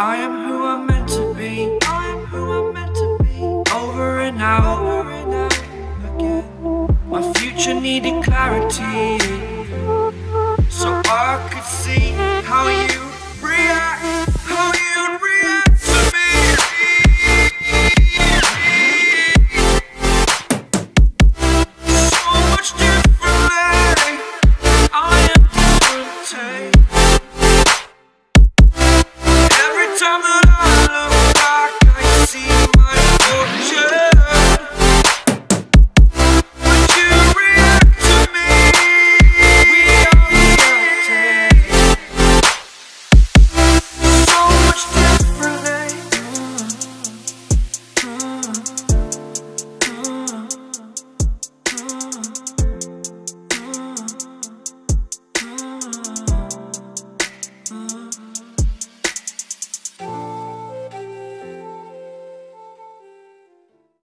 I am who I'm meant to be. I am who I'm meant to be. Over and out, over and out again. My future needed clarity,